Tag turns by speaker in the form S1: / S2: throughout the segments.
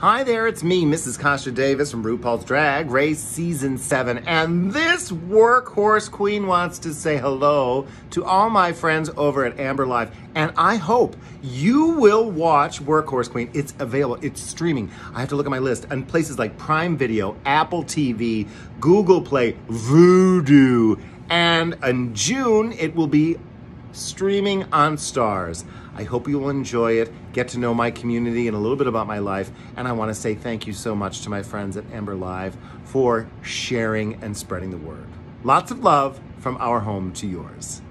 S1: Hi there, it's me, Mrs. Kasha Davis from RuPaul's Drag Race Season 7, and this workhorse queen wants to say hello to all my friends over at Amber Live, and I hope you will watch Workhorse Queen. It's available, it's streaming. I have to look at my list, and places like Prime Video, Apple TV, Google Play, Vudu, and in June it will be streaming on Starz. I hope you will enjoy it, get to know my community and a little bit about my life. And I want to say thank you so much to my friends at Amber Live for sharing and spreading the word. Lots of love from our home to yours.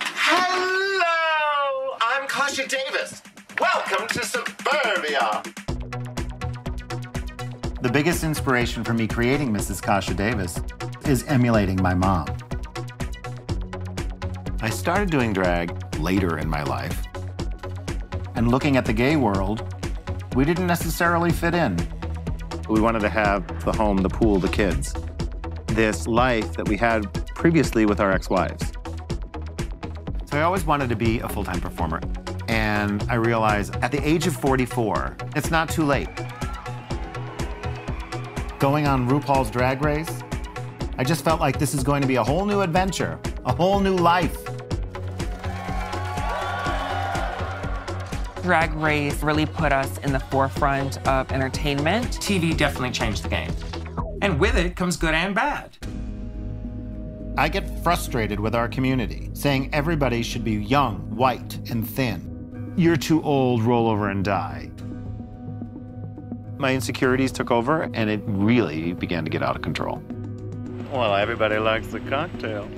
S1: Hello, I'm Kasha Davis. Welcome to Suburbia. The biggest inspiration for me creating Mrs. Kasha Davis is emulating my mom. I started doing drag later in my life. And looking at the gay world, we didn't necessarily fit in. We wanted to have the home, the pool, the kids. This life that we had previously with our ex-wives. So I always wanted to be a full-time performer. And I realized at the age of 44, it's not too late. Going on RuPaul's Drag Race, I just felt like this is going to be a whole new adventure, a whole new life.
S2: Drag Race really put us in the forefront of entertainment.
S3: TV definitely changed the game. And with it comes good and bad.
S1: I get frustrated with our community, saying everybody should be young, white, and thin. You're too old, roll over and die. My insecurities took over, and it really began to get out of control.
S4: Well, everybody likes a cocktail.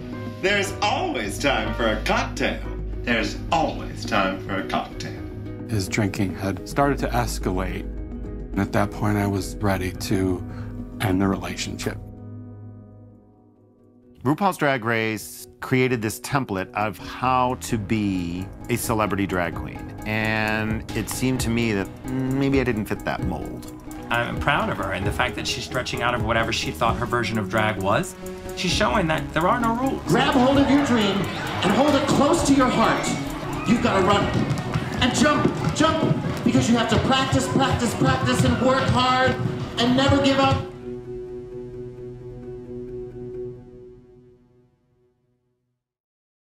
S5: There's always time for a cocktail. There's always time for a cocktail.
S6: His drinking had started to escalate. And at that point, I was ready to end the relationship.
S1: RuPaul's Drag Race created this template of how to be a celebrity drag queen. And it seemed to me that maybe I didn't fit that mold.
S3: I'm proud of her and the fact that she's stretching out of whatever she thought her version of drag was. She's showing that there are no rules.
S7: Grab hold of your dream and hold it close to your heart. You've got to run and jump, jump, because you have to practice, practice, practice, and work hard and never give up.